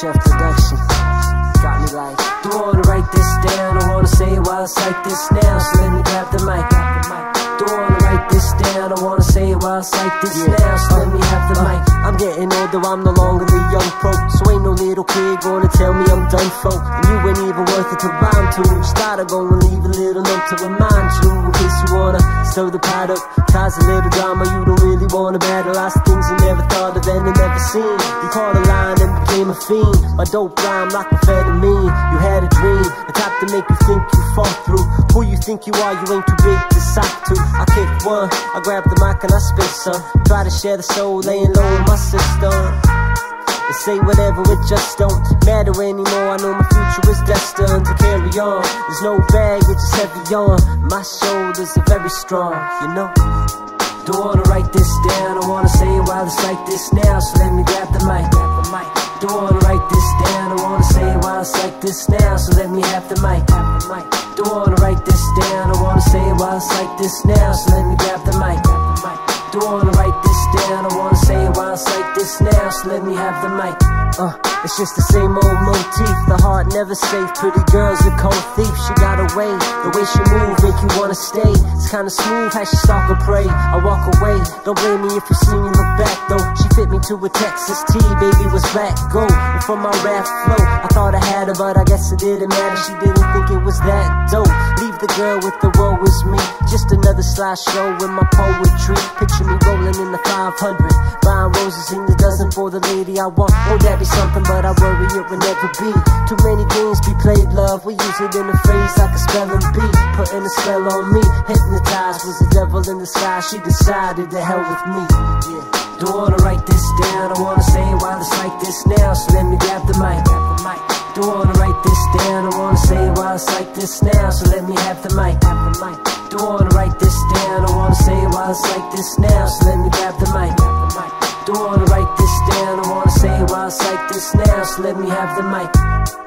chef production. Got me like, don't wanna write this down. I wanna say it while I cite this now. So let me grab the mic. Don't wanna write this down. I wanna say it while I cite this now. So let me have the mic. I'm getting older, I'm no longer the young pro. So ain't no little kid gonna tell me I'm done for. And you ain't even worth it to rhyme to. Start, gonna leave a little note to remind you. In case you wanna stir the pot up. Cause a little drama you don't really wanna battle. Lots of things you never thought of and you never seen. You caught a line and became a fiend. My dope rhyme like amphetamine. You had a dream, the type to make you think you fall through. Who you think you are, you ain't too big to sock to. I kick one, I grab the mic and I spit some. Try to share the soul, laying low in my system. They say whatever, it just don't matter anymore. I know my future is destined to carry on. There's no bag, it's heavy on. My shoulders are very strong, you know. Don't wanna write this down, I wanna say it while it's like this now. So let me grab the mic. Don't wanna write this down, I wanna say it while it's like this now. So let me have the mic. Don't wanna write this down, I wanna say it while it's like this now. So let me grab the mic. Don't wanna write this down, let me have the mic. Uh, it's just the same old motif. The heart never safe. Pretty girl's a cold thief. She got away. The way she move make you wanna stay. It's kinda smooth how she stalk and prey. I walk away. Don't blame me if you see me look back though. She fit me to a Texas T. Baby was back go. From my rap flow, I thought I had her, but I guess it didn't matter. She didn't think it was that dope. Leave the girl with the woe is me. Just another slideshow with my poetry. Picture me rolling in the 500. Roses in the dozen for the lady I want. Won't that be something? But I worry it will never be. Too many games be played, love. We use it in a phrase like a spelling bee. Putting a spell on me. Hypnotized was the devil in the sky. She decided to hell with me. Yeah. Don't wanna write this down. I wanna say it while it's like this now. So let me grab the mic. Grab the mic. Don't wanna write this down. I wanna say it while it's like this now. So let me have the mic. have the mic. Don't wanna write this down. I wanna say it while it's like this now. So let me grab the mic. Don't wanna write this down. I wanna say while it's like this now. So let me have the mic.